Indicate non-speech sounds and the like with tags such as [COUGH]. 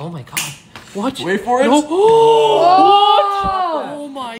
Oh my god. What? Wait for it. No. [GASPS] [GASPS] Oh!